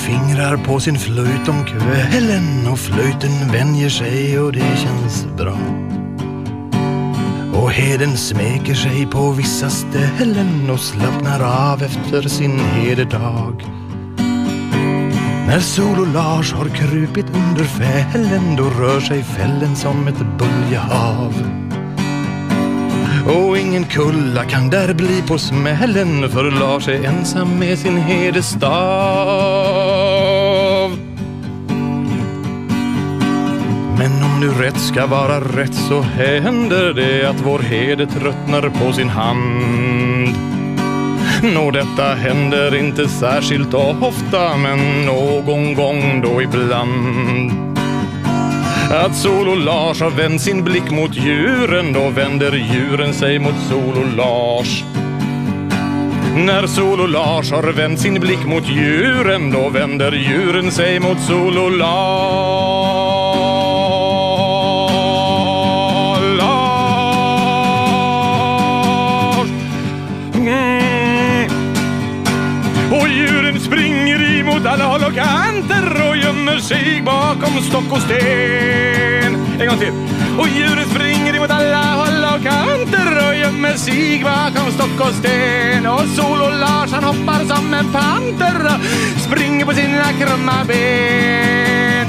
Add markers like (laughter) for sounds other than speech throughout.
fingrar på sin flöjt om kvällen och flöjten vänjer sig och det känns bra. Och heden smeker sig på vissa ställen och slappnar av efter sin hederdag. När Sol och Lars har krupit under fällen då rör sig fällen som ett böljehav. Och ingen kulla kan där bli på smällen för Lars är ensam med sin hederstav. Men om nu rätt ska vara rätt så händer det att vår heder tröttnar på sin hand. Nå, detta händer inte särskilt ofta, men någon gång då ibland. Att Sol och Lars har vänt sin blick mot djuren, då vänder djuren sig mot Sol och Lars. När Sol och Lars har vänt sin blick mot djuren, då vänder djuren sig mot Sol och Lars. Alla håll och kanter och gömmer sig bakom stock och sten. En gång till. Och djuren springer emot alla håll och kanter och gömmer sig bakom stock och sten. Och Sol och Lars han hoppar som en panter och springer på sina krumma ben.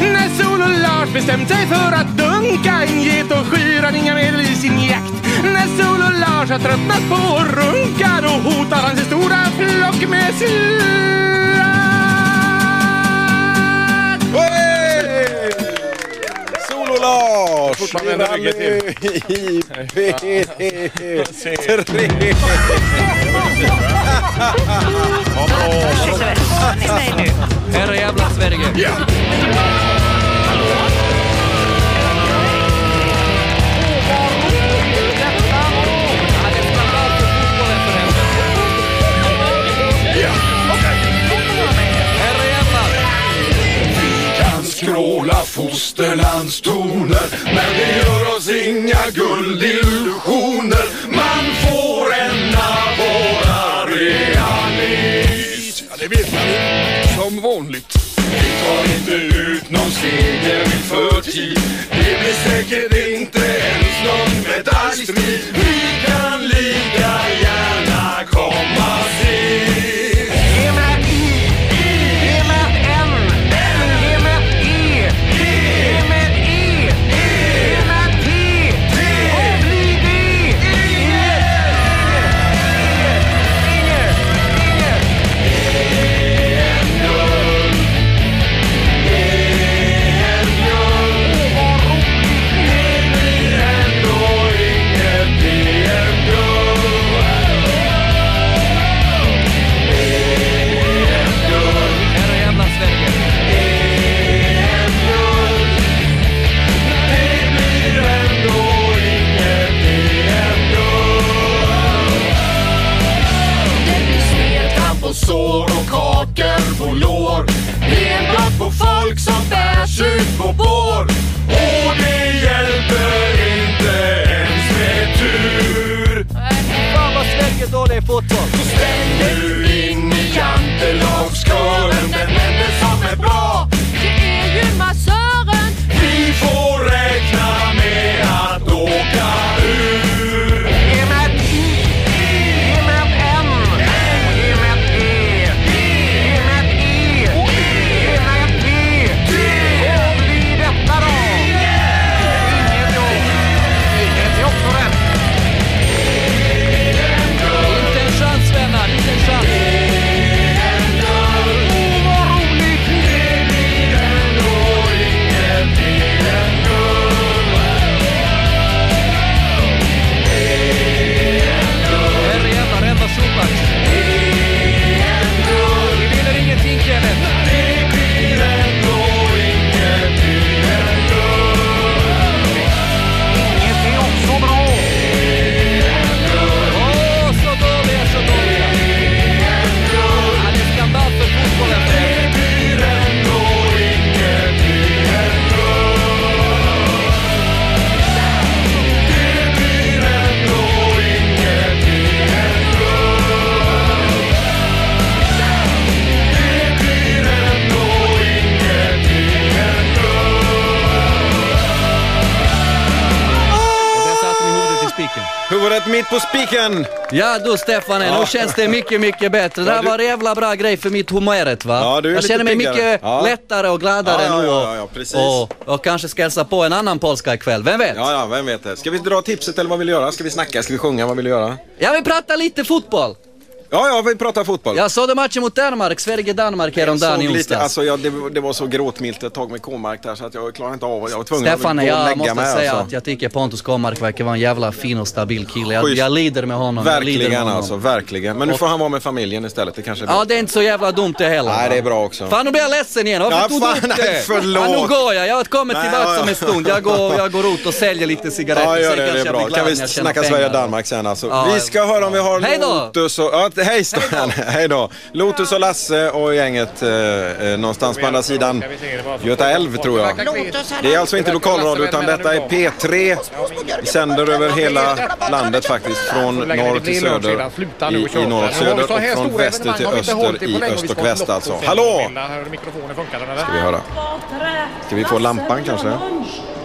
När Sol och Lars bestämt sig för att dunka en get och skyr han inga medel i sin jakt. När Sol och Lars har tröttnat på att runka då hotar han sin stora flock med slakt. Lars! Fortfarande vänder ryggen till. i P3. Nej nu. Herre jävla Sverige. Skråla fosterlandstoner Men det gör oss inga guldillusioner. Man får ända våra realist. Ja, det vet man ju. Som vanligt. Vi tar inte ut någon seger i förtid. Det blir säkert inte ens någon medaljstrid Vi kan lika gärna komma sår och kakor på lår. Benbrott på folk som bärs ut på bår Och det hjälper inte ens med tur. Fan vad Sverige är dålig i fotboll. Så stäng nu in i jantelagskören Huvudet mitt på spiken! Ja du Stefan, nu känns det mycket, mycket bättre. Det här var en jävla bra grej för mitt humöret va? Ja, du är Jag lite känner mig piggare. mycket Ja. lättare och gladare Ja, ja, nu ja, och, ja, ja, precis. och, och kanske ska hälsa på en annan polska ikväll, vem vet? Ja, ja, vem vet det. Ska vi dra tipset eller vad vill du göra? Ska vi snacka? Ska vi sjunga? Vad vill du göra? Jag vill prata lite fotboll. Ja, ja, vi pratar fotboll. Jag såg matchen mot Danmark, Sverige-Danmark häromdagen i onsdags. alltså, jag, det, det var så gråtmilt ett tag med K-mark där så att jag klarade inte av Jag var tvungen Stefan, att gå och jag lägga måste mig. säga alltså. att jag tycker Pontus Kåmark verkar vara en jävla fin och stabil kille. Jag, jag lider med honom. jag lider med Verkligen honom. alltså, verkligen. Men nu får han vara med familjen istället. Det kanske är bra. Ja, det är inte så jävla dumt det heller. Nej, det är bra också. Fan, nu blir jag ledsen igen. Varför Ja, tog fan, du upp nej, det? förlåt. Ja, nu går jag. Jag kommer tillbaka ja, om en stund. Jag går, jag går ut och säljer lite cigaretter. Ja, gör det. Det är jag bra. Kan vi jag snacka. Sverige-Danmark sen alltså. Vi ska höra om vi har! Lotus och... Hej Stan! (laughs) Hej då! Lotus och Lasse och gänget eh, eh, någonstans på andra sidan Göta älv tror jag. Det är alltså inte lokalradio utan detta är P3. Vi sänder över hela landet faktiskt. Från norr till söder i, i norr och söder och från väster till öster i öst och väst alltså. Hallå! Ska vi höra? Ska vi få lampan kanske?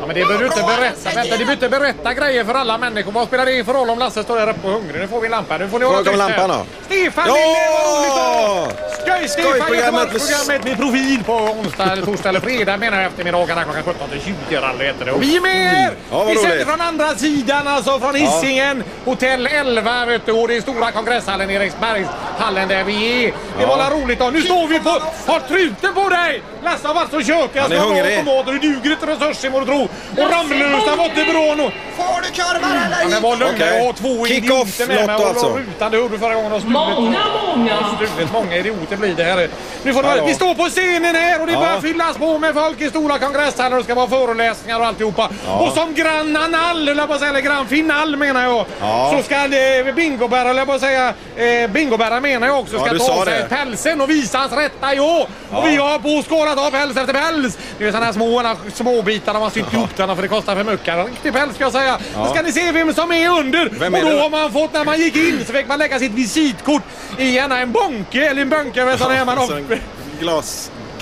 Ja, men det behöver du inte berätta. Vänta, du behöver inte berätta grejer för alla människor. Vad spelar det för roll om Lasse står där uppe och hungrig? Nu får vi en lampa. Nu får ni hålla tyst här. lampan då? Stefan Ja! Lille, vad roligt! Skoj, Stefan, Göteborgsprogrammet med profil på onsdag, torsdag eller fredag menar jag eftermiddagarna klockan 17 till 20 rally heter det. Och vi är med er! Ja, vad vi sänder från andra sidan, alltså från Hisingen. Hotell 11 vet du, och det är stora kongresshallen i Eriksbergshallen där vi är. Det var väl roligt då. Nu står vi på... Har truten på dig! Lasse har varit så kökig. Han är ha hungrig. och och det duger inte resurser må du tro. Och Ramlösa var inte bra nog. Får du korvar Ja, eller men var lugn, jag har två idioter med mig. Alltså. Rutan, det hörde du förra gången. stulit. Många, många. Stulit många idioter blir det här. Nu får du, vi står på scenen här och det Ja. börjar fyllas på med folk i stora kongresshallar och det ska vara föreläsningar och alltihopa. Och som grann anal, höll jag på att säga, eller grann final menar jag, Ja. så ska eh, Bingobära, jag på att säga, eh, Bingobära menar jag också, Ja, ska du ta av sig det. pälsen och visa hans rätta jag. Och vi har på skålat av päls efter päls. Det är sådana här små, små bitar de har den för det kostar för mycket. En Riktig päls ska jag säga. Då ska ni se vem som är under. Vem och då det? har man fått, när man gick in så fick man lägga sitt visitkort i gärna en bonke eller en bunke. Sån är man Alltså,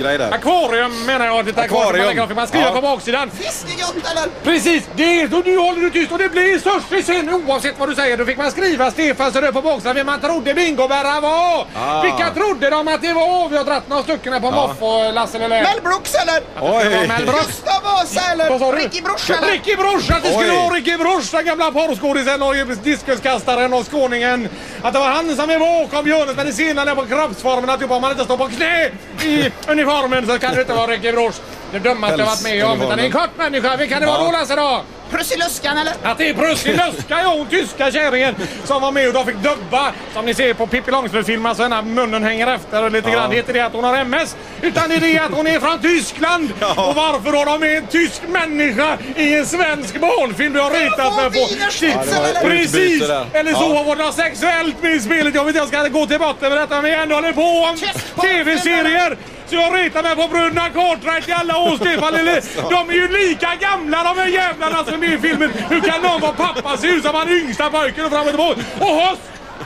glasgrej där. Akvarium menar jag. Det Akvarium. akvarium. Man, man skriver Ja. på baksidan. Fiskegott eller? Precis, det är, då nu håller du tyst och det blir störst i sen oavsett vad du säger. Då fick man skriva Stefan så det på boxen vem man trodde Bingobära var. Ah. Vilka trodde de att det var? Vi har dragit några stycken här på Moff och Lasse Lelé. Mel Brooks eller? Oj! Mel Brooks. Gustav Vasa eller? Ricky Bruch eller? Ricky Bruch! Att det skulle vara Ricky Bruch, den gamla porrskådisen och diskuskastaren och skåningen. Att det var han som är bakom Björnes medicinen där på kroppsformen. Att typ man inte står på knä i uniformen så kan det inte vara Ricky Bruch. Det dummaste jag varit med om. Utan det är en kort människa. Vilka kan det vara då Lasse då? Prussiluskan eller? Att det är Prussiluska, ja, hon tyska kärringen som var med och de fick dubba. Som ni ser på Pippi Långstrump-filmen så ena munnen hänger efter lite grann. Det är inte det att hon har MS, utan det är det att hon är från Tyskland. Och varför har de med en tysk människa i en svensk barnfilm? Det har retat mig på. Ja, det var-? Precis! Eller så Ja. har varit något sexuellt med i spelet. Jag vet inte, jag ska gå till botten med detta men jag ändå håller på om tv-serier. Jag retar mig på bröderna Cartwright i alla år, Stefan Lille. (laughs) De är ju lika gamla de här jävlarna som är med i filmen. Hur kan någon vara pappa? Ser ut som han yngsta pojken och fram och tillbaka. Och Hoss!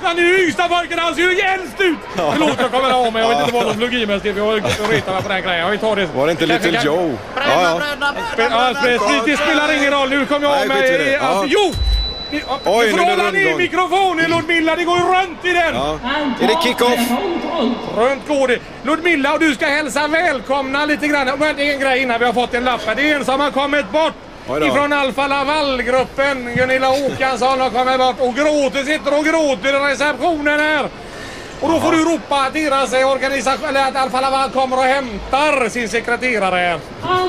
Han är ju yngsta pojken, han ser ju äldst ut! Förlåt, jag kommer av mig. Jag vet inte vad de slog i mig, Stefan. Jag retar mig på den grejen. Jag tar det. Var det inte Little kan- Joe? Ja, ja. Spe- Ja, spe- det spelar ingen roll. Nu kom jag av mig. Ja. Alltså, jo! Ni- Oj, får nu är det hålla ner mikrofonen Ludmilla, det går ju runt i den! Ja. Är det kick-off? Runt går det. Ludmilla och du ska hälsa välkomna lite grann. Men det är en grej innan vi har fått en lapp. Det är en som har kommit bort ifrån Alfa Laval-gruppen. Gunilla Håkansson har kommit bort och gråter, sitter och gråter i receptionen här. Och då får du ropa att deras organisation, eller att Alfa Laval kommer och hämtar sin sekreterare. En,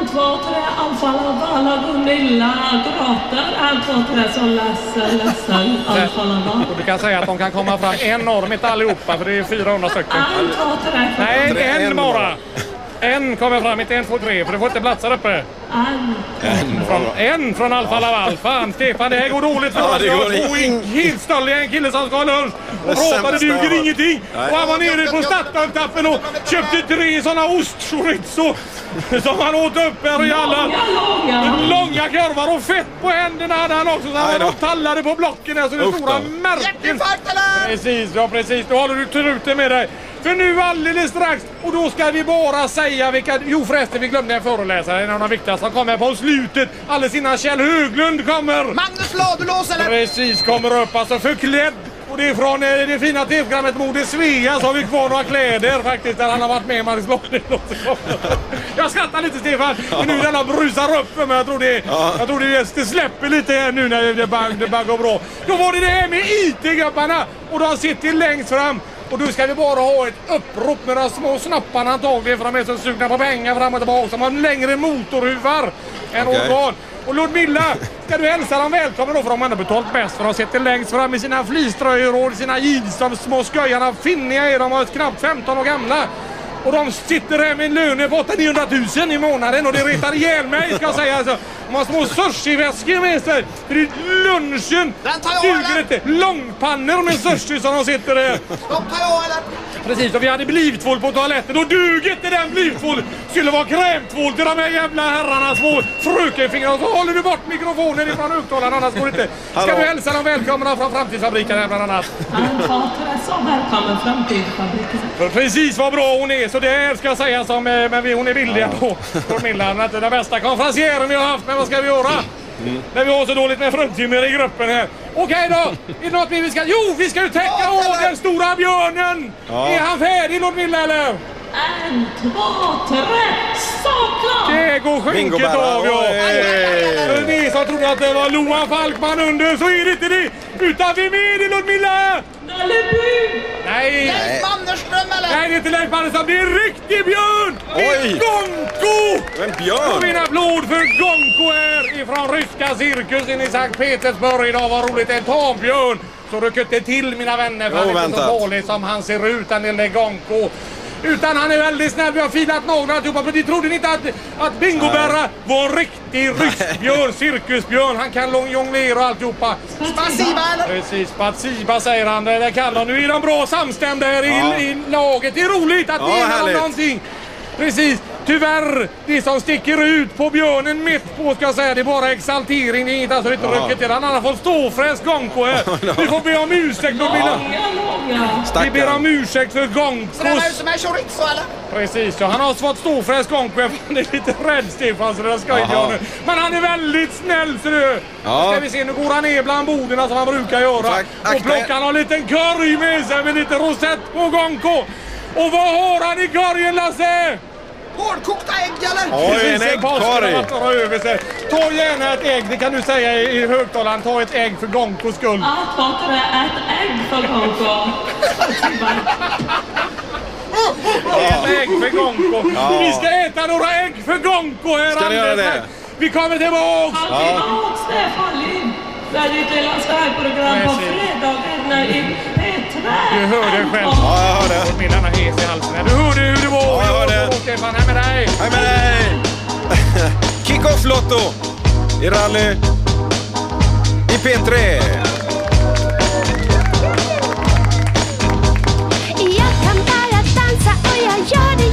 tre, Alfa Laval, Gunilla. En, tre, så Lasse är ledsen. (laughs) Alfa Laval. Och du kan säga att de kan komma fram enormt, inte allihopa, för det är 400 stycken. En, tre, Nej, en, en bara. En kommer fram, inte en, två, tre, för du får inte plats här uppe. en. Från, en från Alfa Laval. Fan Stefan, det här går dåligt för Ja, oss. det Jag går in- helt stöldiga, en kille som ska ha lunch och Det det jag duger ingenting. Nej. Och han var nere på Statoiltappen och köpte tre sådana ostchorizo som han åt upp här i alla. Långa, kurvar och fett på händerna hade han också. Så han tallade på blocken här så det stora märken. Precis, ja precis. Då håller du truten med dig. För nu alldeles strax, och då ska vi bara säga vilka... Jo förresten, vi glömde en föreläsare, en av de viktigaste som kommer på slutet. Alldeles innan Kjell Höglund kommer. Magnus Ladulås eller? Precis, kommer upp alltså förklädd. Och det är från eh, det fina tv-programmet Moder Svea så har vi kvar några kläder faktiskt där han har varit med Magnus Ladulås. Jag skrattar lite Stefan, men nu denna brusar upp för mig. Jag tror det, jag tror det, det släpper lite här nu när det bara, det bara går bra. Då var det det här med IT-grabbarna och de sitter längst fram. Och då ska vi bara ha ett upprop med de små snapparna antagligen för de är så sugna på pengar fram och tillbaka. De har längre motorhuvar än Okej. organ. Och Ludmilla, ska du hälsa dem välkomna då för de har ändå betalt bäst för de sitter längst fram i sina fleecetröjor och sina jeans. De små sköjarna, finniga är de, var knappt 15 år gamla. Och de sitter här med en lön på 800 000 i månaden och det retar ihjäl mig ska jag säga. Alltså, de har små sushiväskor med sig. För det är lunchen duger inte. Långpannor med sushi som de sitter där. De tar jag? Precis, och vi hade blivtvål på toaletten. Då duger inte den blivtvål. Skulle vara krämtvål till de här jävla herrarna små frökenfingrar. Och så håller du bort mikrofonen ifrån högtalaren annars går det inte. Ska Hallå? du hälsa dem välkomna från Framtidsfabriken här bland annat? Ann-Katrin så välkommen Framtidsfabriken. För precis vad bra hon är, så det här ska jag säga som, eh, men vi, hon är. Hon är inte den bästa konferencieren vi har haft, men vad ska vi göra? När vi har så dåligt med fruntimmer i gruppen här. Okej då, (laughs) är det något vi ska... Jo, vi ska ju täcka Ja, av eller? den stora björnen! Ja. Är han färdig Ludmilla eller? En, två, tre, så klart! Det går skynket av ja! För ni som trodde att det var Loan Falkman under så är det inte det! Utan vi är med i Ludmilla! Nalleby! Nej! Leif Mannerström eller? Nej, det är inte Leif Mannerström, det är en riktig björn! Oj. Gonko! En Och björn! en applåd för Gonko här ifrån ryska cirkusen i Sankt Petersburg idag. Vad roligt, en tambjörn! Så ryck inte till mina vänner för Jo, han är inte så farlig som han ser ut, den lille Gonko. Utan han är väldigt snäll, vi har filat och alltihopa. Men det trodde ni inte att, att Bingo-Berra var en riktig rysk björn, cirkusbjörn. Han kan jonglera och alltihopa. Spasiba eller? Precis, Spatsiba säger han. Det kan de. Nu är de bra samstämda här Ja. i, i laget. Det är roligt att Ja, det är någonting. Precis. Tyvärr, det som sticker ut på björnen mitt på ska jag säga, det är bara exaltering. Det är inget alltså inte rycker till. Han har fått ståfräs Gonko här. Vi får be om ursäkt vilja. Långa, långa. Vi ber om ursäkt för Så den är Gonkos. ut som en chorizo eller? Precis, ja. Han har fått ståfräs Gonko. Han (laughs) är lite rädd Stefan, så det där skojbjörnen. Men han är väldigt snäll ser du. Ja. Nu ska vi se, nu går han ner bland borden som han brukar göra. Och plockar någon liten korg med sig med lite rosett på Gonko. Och vad har han i korgen Lasse? Hårdkokta ägg eller? Oj, en äggkorg! Ta gärna ett ägg, det kan du säga i i högtalaren. Ta ett ägg för Gonkos skull. Ann-Katrin, ett ägg för Gonko. Ett ägg för Gonko. Ja. Vi ska äta några ägg för Gonko här Ska ni göra det? Vi kommer tillbaks! Kom tillbaks Stefan Lind. Det är ditt lilla skärprogram på i P3. Du hörde själv. Ja, jag hörde. Min annan hes i halsen. Du hörde hur det var. Ja, jag hörde. Och Stefan, här med dig. Hej med dig! (laughs) Kick-off-lotto i rally i P3. Jag kan bara dansa och jag gör det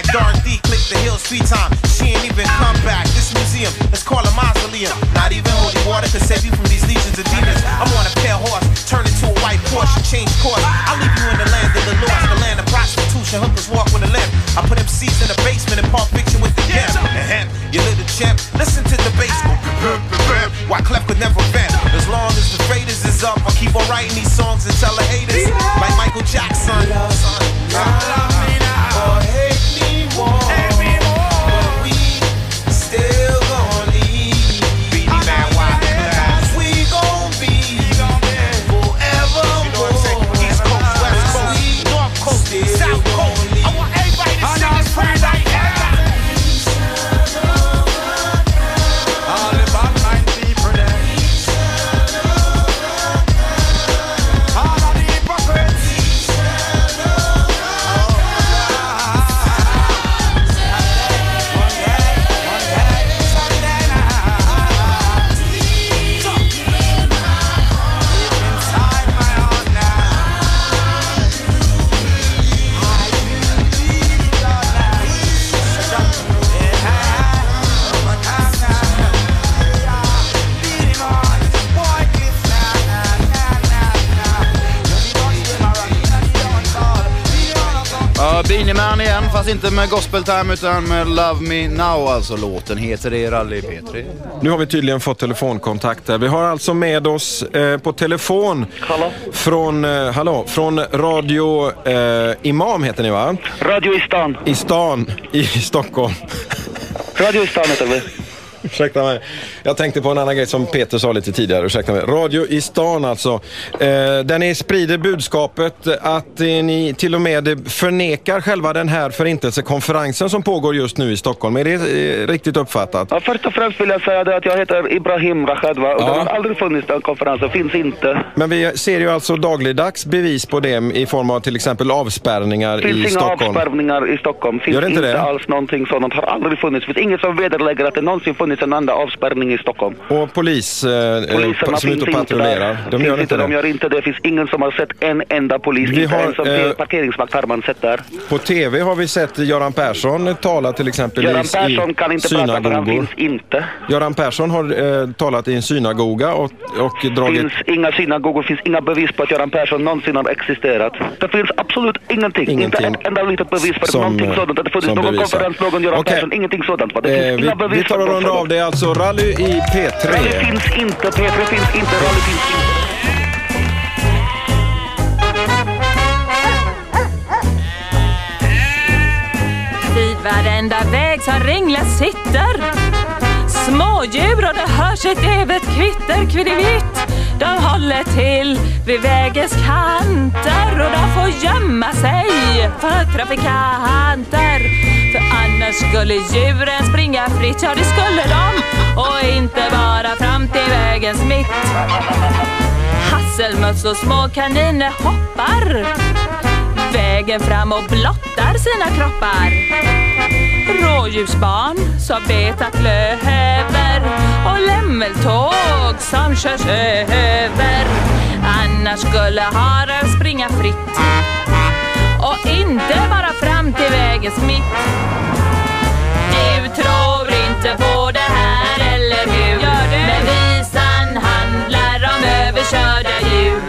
Cadillac, Dorothy click the hills three times. She ain't even come back. This museum, let's call a mausoleum. Not even holy water could save you from these legions of demons. I'm on a pale horse, turn into a white Porsche, change course. I'll leave you in the land of the lost, the land of prostitution. Hookers walk with a limp. I put them seats in the basement and Pulp Fiction with the. Ahem, you little chimp, listen to the bass. Why Clef could never vent. As long as the faders is up, I'll keep on writing these songs fast inte med Gospel Time utan med Love Me Now alltså. Låten heter det, Rally P3. Nu har vi tydligen fått telefonkontakt där. Vi har alltså med oss eh, på telefon från, eh, hallå, från Radio eh, Imam heter ni va? Radio i stan. I i Stockholm. Radio i stan heter vi. Ursäkta mig. Jag tänkte på en annan grej som Peter sa lite tidigare. Ursäkta mig. Radio i stan alltså. Eh, där ni sprider budskapet att ni till och med förnekar själva den här förintelsekonferensen som pågår just nu i Stockholm. Är det eh, riktigt uppfattat? Ja, först och främst vill jag säga det att jag heter Ibrahim Rashad va? och Ja. det har aldrig funnits den konferensen, finns inte. Men vi ser ju alltså dagligdags bevis på det i form av till exempel avspärrningar Det finns i inga Stockholm. avspärrningar i Stockholm. Finns Gör det inte det? alls någonting sådant. Har aldrig funnits. finns inget som vederlägger att det någonsin funnits en enda avspärrning i Stockholm. Och polis eh, Poliserna som är ute och inte patrullerar. De finns gör inte, inte de det. gör inte det. Det finns ingen som har sett en enda polis. Vi inte har, ens som eh, parkeringsvakt har man sett där. På TV har vi sett Göran Persson tala till exempel Göran i, Persson kan inte prata för han synagogor. finns inte. Göran Persson har eh, talat i en synagoga och, och dragit... finns inga synagogor, finns inga bevis på att Göran Persson någonsin har existerat. Det finns absolut ingenting. Ingenting Inte ett enda litet bevis för som, någonting sådant. Att det funnits någon bevisar. konferens, någon Göran Okej. Persson, ingenting sådant. Va? Det finns Eh, vi, inga bevis vi tar och rundar av sådant. det är alltså rally i P3. Rally finns inte, P3 finns inte, rally finns inte. Vid varenda väg som ringlar sitter smådjur och det hörs ett evigt kvitter kviddivitt. De håller till vid vägens kanter och de får gömma sig för trafikanter. Annars skulle djuren springa fritt, ja det skulle de och inte bara fram till vägens mitt. Hasselmöss och små kaniner hoppar vägen fram och blottar sina kroppar. Rådjursbarn som betat klöver och lämmeltåg som körs över. Annars skulle harar springa fritt och inte bara fram till vägens mitt. Du tror inte på det här, eller hur? Gör du? Men visan handlar om överkörda djur.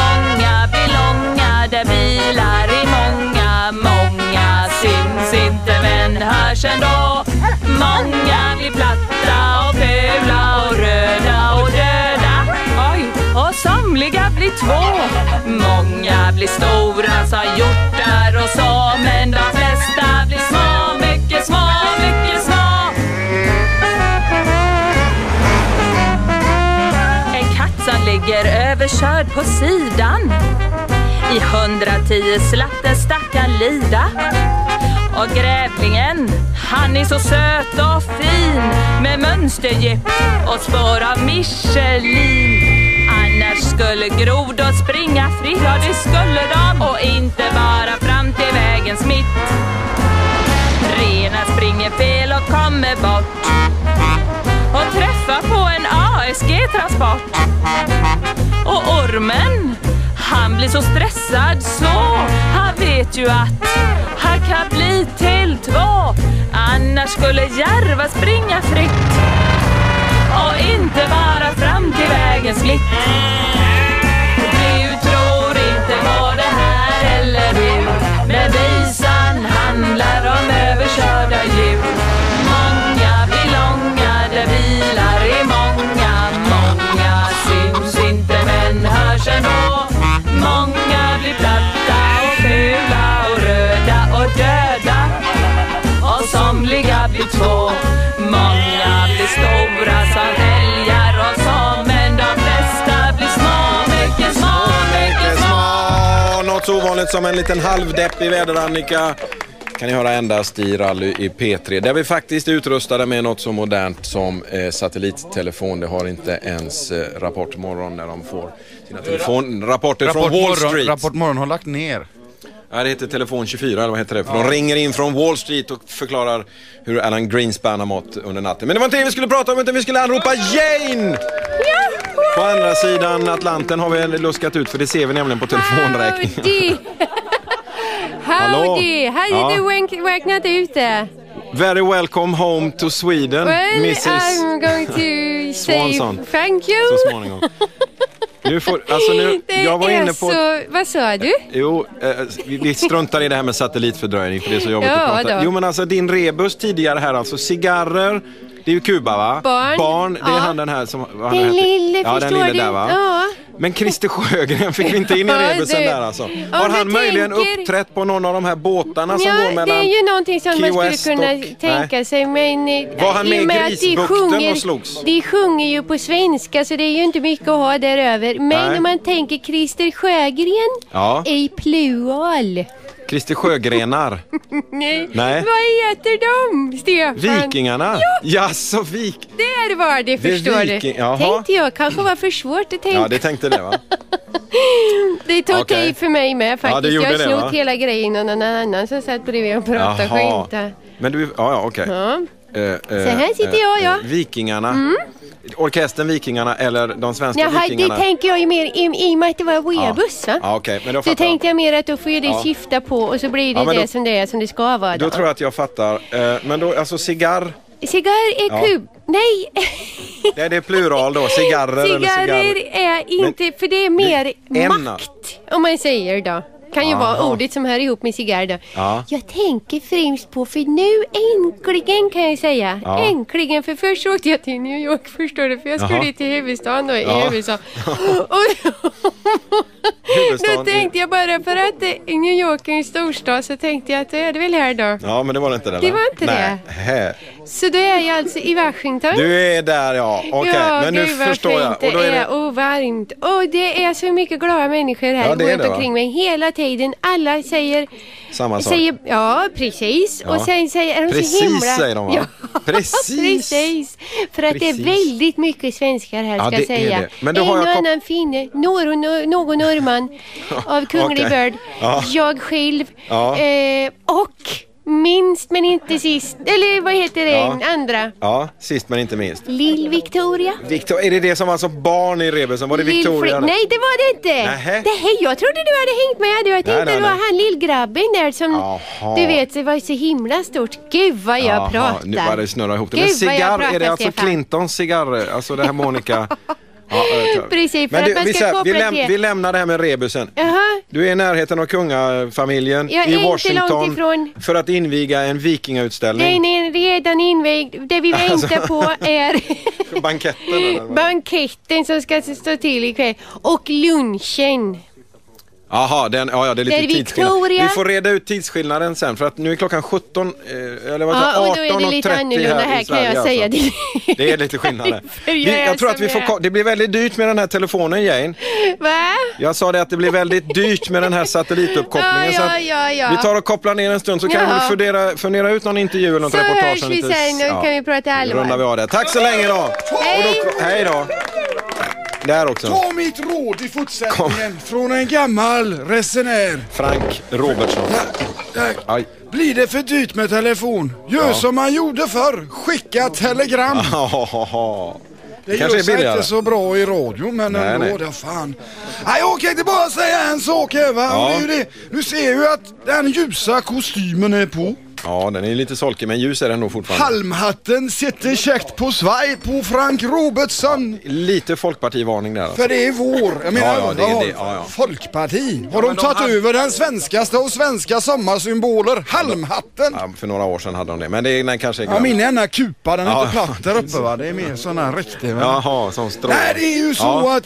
Många blir långa där bilar i många, många syns inte men hörs ändå. Många blir platta och fula och röda och döda. Oj, och somliga blir två. Många blir stora sa hjortar och så, men de flesta blir små, mycket små, mycket små. En katt som ligger överkörd på sidan. I 110 slapp den stackaren lida. Och grävlingen, han är så söt och fin med mönsterjepp och spår av Michelin. Annars skulle grodor springa fritt, ja det skulle de och inte bara fram till vägens mitt. Rena springer fel och kommer bort och träffar på en ASG-transport. Och ormen, han blir så stressad stressad så han vet ju att han kan bli till två. Annars skulle Järva springa fritt och inte bara fram till vägens mitt. Du tror inte på det här, eller hur? Ovanligt som en liten halvdeppig väder-Annika kan ni höra endast i Rally i P3 där vi faktiskt är utrustade med något så modernt som eh, satellittelefon. Det har inte ens eh, Rapport morgon när de får sina telefonrapporter från Wall morgon, Street. Rapport morgon har lagt ner. Ja, det heter Telefon 24 eller vad heter det? För de ringer in från Wall Street och förklarar hur Alan Greenspan har mått under natten. Men det var inte det vi skulle prata om utan vi skulle anropa Jane! På andra sidan Atlanten har vi luskat ut för det ser vi nämligen på telefonräkningen. Howdy! (laughs) Howdy! Hade du räknat ut det? Very welcome home to Sweden, Well, Mrs I'm going to (laughs) say thank you. Så småningom. Nu får, alltså nu, (laughs) Det jag var inne på... så... Vad sa du? Jo, eh, vi, vi struntar i det här med satellitfördröjning för det är så jobbigt Ja, att prata. då. Jo men alltså din rebus tidigare här alltså, cigarrer, det är ju Kuba va? Barn. Barn, det är Ja. han den här som... Den heter. lille, ja, den lille du? där va? Ja. Men Christer Sjögren fick vi inte in i (laughs) rebusen där alltså. Om Har han möjligen tänker- uppträtt på någon av de här båtarna som Ja, går det mellan... är ju någonting som Key man skulle kunna och- tänka sig men... eh, Var han med i Grisbukten sjunger- och slogs? De sjunger ju på svenska så det är ju inte mycket att ha däröver. Men Nej. om man tänker Christer Sjögren Ja, i plural. Christer Sjögrenar. (laughs) Nej. Nej. Vad heter de, Stefan? Vikingarna? Ja, Jaså, vik... där var det Det förstår viking- du. jaha. Tänkte jag kanske var för svårt att tänka. Ja, det tänkte det va? (laughs) Det tog Okej. tid för mig med faktiskt. Ja, jag har snott hela grejen och någon annan som satt bredvid och pratade och skämtade. Men du, ja, ja okej. Ja. Eh, eh, Så här sitter jag, ja. eh, Vikingarna. Mm. Orkestern Vikingarna eller de svenska Jaha, Vikingarna? det tänker jag ju mer i, i och med att det var rebus va? Ja, okej, men då Så fattar jag. tänkte jag mer att då får ju det Ja. syfta på och så blir det Ja, men det då- som det är som det ska vara då. Då tror jag att jag fattar. Eh, men då, alltså cigarr, Cigarr är Ja. kub... Nej! (laughs) det är det plural då, cigarrer eller Cigarrer cigarr. är inte, för det är mer en- makt om man säger då. Kan ju vara Aha. ordet som hör ihop med cigarr då. Ja. Jag tänker främst på, för nu äntligen kan jag säga, Ja. äntligen, för först åkte jag till New York förstår du, för jag skulle Jaha. till huvudstaden då i Ja. USA. (laughs) Och då i- tänkte jag bara för att eh, New York är en storstad så tänkte jag att då är det väl här då. Ja, men det var det inte det Det var inte Nej. Här. Så då är jag alltså i Washington. Du är där ja, okej. ja, men nu gud förstår jag. det då är och varmt. Och det är så mycket glada människor här Ja, det runt det, va? omkring mig hela tiden. Alla säger... Samma sak. säger ja, precis. Ja. Och sen säger är de Precis, så himla... säger de, va? Ja, (laughs) Precis. precis. För att Precis. det är väldigt mycket svenskar här Ja, ska det jag är säga. det. Men en jag och kop- annan finne, någon, någon norrman (laughs) av Kunglig Okej. Bird. Ja. Jag själv. Eh, och minst men inte sist, eller vad heter det Ja. andra? Ja, sist men inte minst. Lill-Victoria. Victor, är det det som var så barn i rebusen? Var det Lill Victoria? Fri- Nej, det var det inte. Nähä. Det här, jag trodde du hade hängt med. Jag tänkte Nej, nej, det var han lillgrabben där som Jaha. du vet, det var så himla stort. Gud vad jag Jaha, pratar. Nu bara det snurrar ihop det. Gud, Men cigarr, är det alltså Stefan. Clintons cigarrer? Alltså det här Monica... (laughs) Ja, Precis, för Men att du, vi, ska här, vi, läm till- vi lämnar det här med rebusen. Jaha. Du är i närheten av kungafamiljen Jag är i inte Washington ifrån. för att inviga en vikingautställning. Den är redan invigd. Det vi Alltså. väntar på är (laughs) Banketten eller? banketten som ska stå till ikväll. Och lunchen. Jaha, den, ja, ja, det är lite Det är tidsskillnad. Victoria. Vi får reda ut tidsskillnaden sen för att nu är klockan 17, eh, eller vad Ja, ja, och då är det lite 18.30 annorlunda här, här i kan Sverige jag säga. alltså. Det är lite skillnad (laughs) Vi, jag tror att vi får, det blir väldigt dyrt med den här telefonen Jane. Va? Jag sa det att det blir väldigt dyrt med den här satellituppkopplingen. Ja, så ja, ja. Vi tar och kopplar ner en stund så kan Ja. vi fundera, fundera ut någon intervju eller något Så reportage. hörs vi sen, nu kan vi prata allvar. rundar vi av det. Tack så länge då! Hej! Och då hej då! Där också. Ta mitt råd i fortsättningen från en gammal resenär. Frank Robertsson. Aj. Blir det för dyrt med telefon? Gör Ja. som man gjorde förr. Skicka telegram. (laughs) Det Kanske är billigare. inte så bra i radio men Nej, ändå, nej. det fan. Nej, jag kan inte bara säga en sak här va. Ja. Du ser ju att den ljusa kostymen är på. Ja, den är lite solkig men ljus är den nog fortfarande. Halmhatten sitter käckt på svaj på Frank Robertsson. Lite folkpartivarning där alltså. För det är vår. Jag menar, Ja, ja, det det. Ja, ja. Folkparti. Har Ja, de de tagit hade- över den svenskaste av svenska sommarsymboler? Halmhatten. Ja, för några år sedan hade de det, men det är, den kanske är Ja, glömd. min är ena kupa, den är Ja. inte platt där uppe va. Det är mer sån här riktig va. Jaha, som strålar. Nej, det är ju så ja. att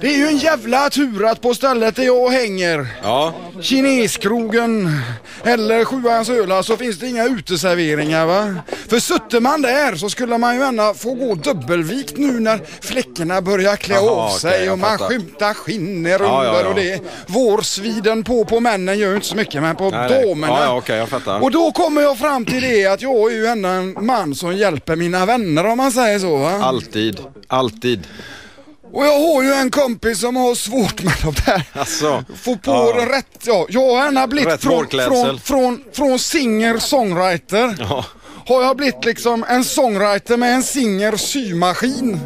det är ju en jävla tur att på stället där jag hänger, Ja, Kineskrogen eller Sjuans Öla, så finns det inga uteserveringar va. För sutte man där så skulle man ju gärna få gå dubbelvikt nu när fläckarna börjar klä Jaha, av sig jag och man fattar. skymtar skinner Ja, under ja, ja. och det. Vårsviden på på männen gör ju inte så mycket men på nej, damerna. Ja, ja, okej, jag fattar. Och då kommer jag fram till det att jag är ju ändå en man som hjälper mina vänner om man säger så va. alltid, alltid. Och jag har ju en kompis som har svårt med de där. Alltså, Få på ja. rätt, ja. Jag har gärna blivit från, från, från, från singer-songwriter. Ja. Har jag blivit liksom en songwriter med en singer-symaskin.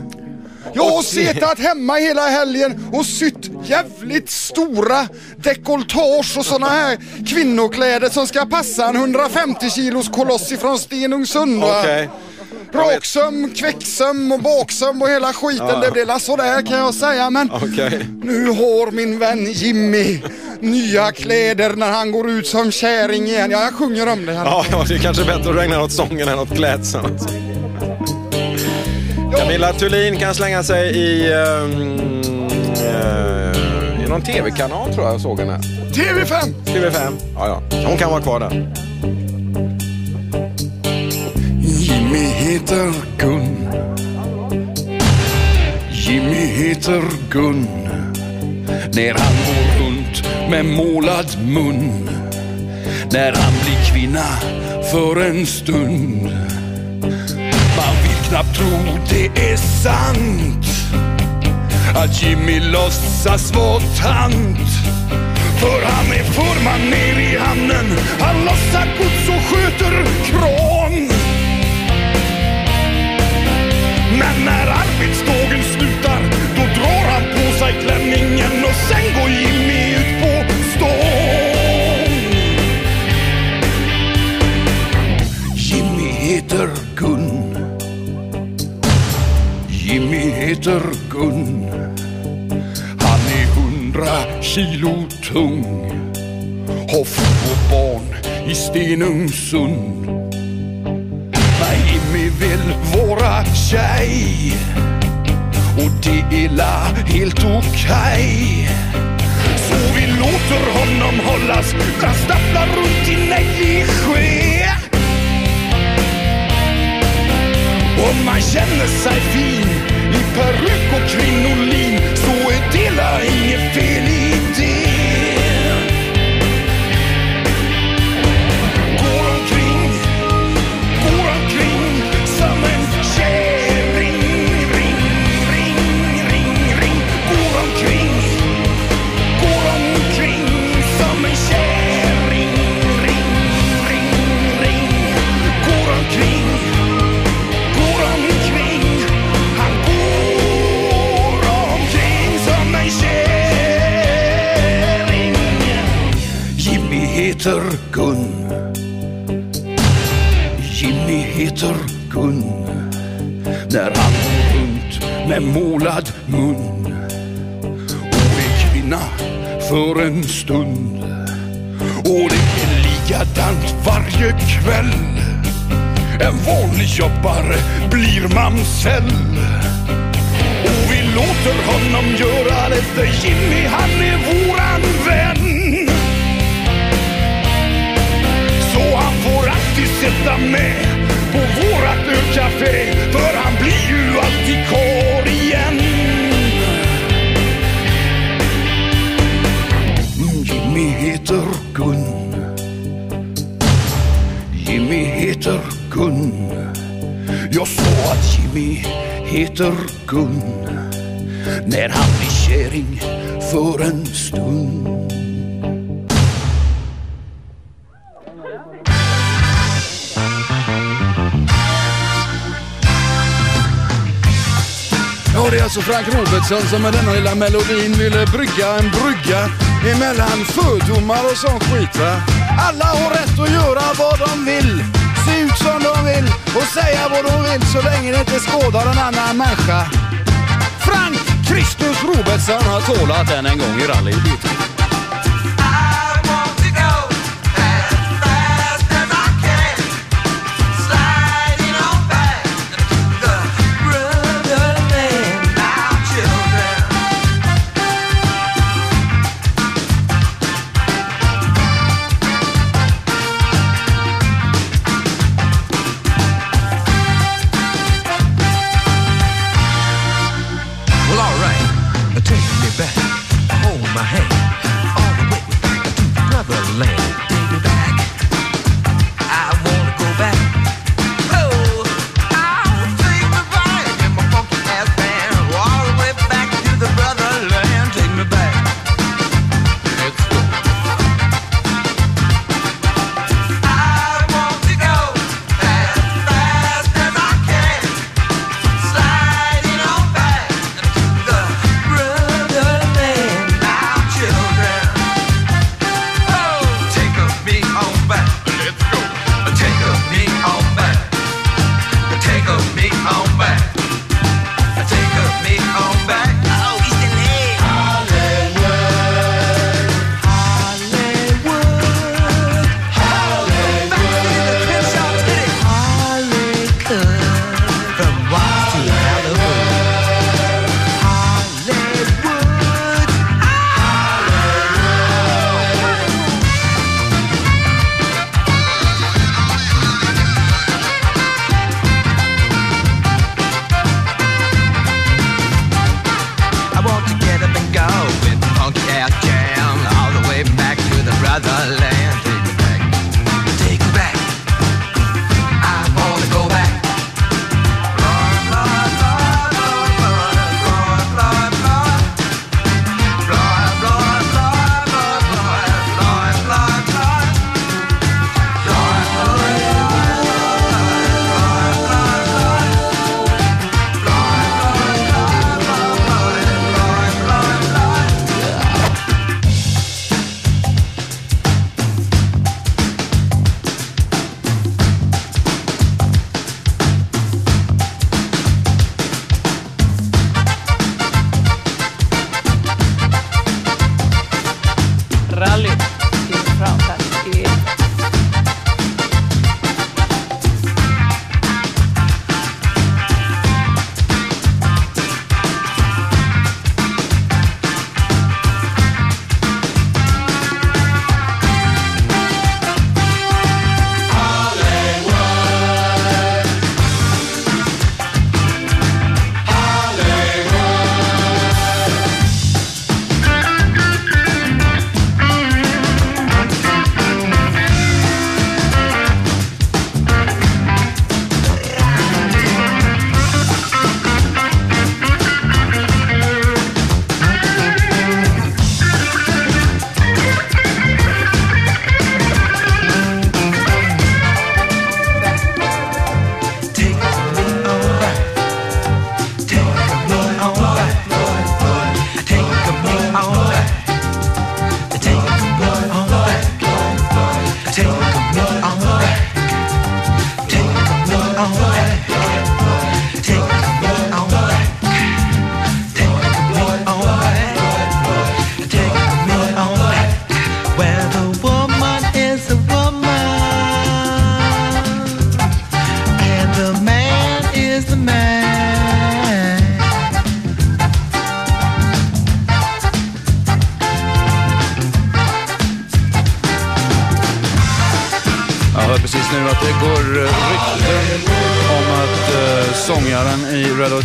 Jag har suttit hemma hela helgen och sytt jävligt stora dekoltage och såna här kvinnokläder som ska passa en 150 kilos koloss ifrån Stenungsund. va? Raksöm, kväcksöm och baksöm och hela skiten. Ja. Det la sådär kan jag säga men Okej. nu har min vän Jimmy nya kläder när han går ut som käring igen. Ja, jag sjunger om det här. Ja, ja, det är kanske bättre att ägna åt sången än åt klädseln. Camilla Thulin kan slänga sig i, ehm, eh, i någon tv-kanal tror jag jag såg henne. TV5! TV5. Ja, ja. Hon kan vara kvar där. Heter Gun. Jimmy heter Gun. När han går runt med målad mun. När han blir kvinna för en stund. Man vill knappt tro det är sant. Att Jimmy låtsas vara tant. För han är förman ner i hamnen. Han lossar gods och sköter kran. Men när arbetsdagen slutar, då drar han på sig klänningen och sen går Jimmy ut på stång. Jimmy heter Gun. Jimmy heter Gun. Han är hundra kilo tung. Har fru och barn i Stenungsund våra tjej. Och det är la helt okej. Så vi låter honom hållas. Han stapplar runt i negligé. Om man känner sig fin i peruk och kvinnolin så är det la inget fel i det. Heter Gun Jimmy heter Gun När han går runt med målad mun. Och är kvinna för en stund. Och det är likadant varje kväll. En vanlig jobbare blir mamsell. Och vi låter honom göra det för Jimmy han är våran vän. Alltid med på vårat ölcafé för han blir ju alltid kvar igen. Jimmy heter Gun. Jimmy heter Gun. Jag sa att Jimmy heter Gun. När han blir käring för en stund. Alltså Frank Robertsson som med denna lilla melodin ville brygga en brygga emellan fördomar och sån skit va. Alla har rätt att göra vad de vill, se ut som de vill och säga vad de vill så länge det inte skadar en annan människa. Frank Kristus Robertsson har tålat än en gång i Rally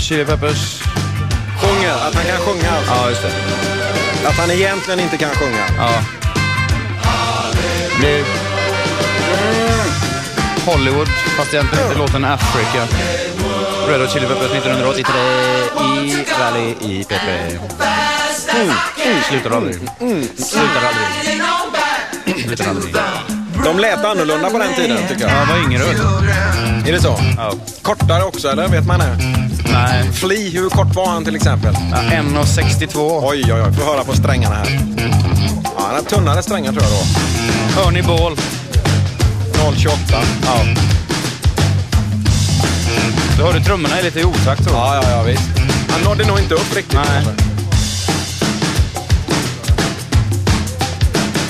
Chili Peppers... Sjunger, att han kan sjunga alltså. Ja, just det. Att han egentligen inte kan sjunga. Ja. Är Hollywood, fast egentligen inte låten Africa. Red Hot Chili Peppers 1983 i Rally i PP. Mm. Mm. Slutar aldrig. Slutar aldrig. Slutar aldrig. De lät annorlunda på den tiden tycker jag. Ja, var Ingerud. Är det så? Ja. Kortare också eller? Vet man det? Nej. Flea, hur kort var han till exempel? Ja, 1,62. Oj, oj, oj. Får höra på strängarna här. Ja, han har tunnare strängar tror jag då. Ernie Ball. 0,28. Ja. Du hörde trummorna är lite i otakt så. Ja, ja, ja visst. Han nådde nog inte upp riktigt. Nej.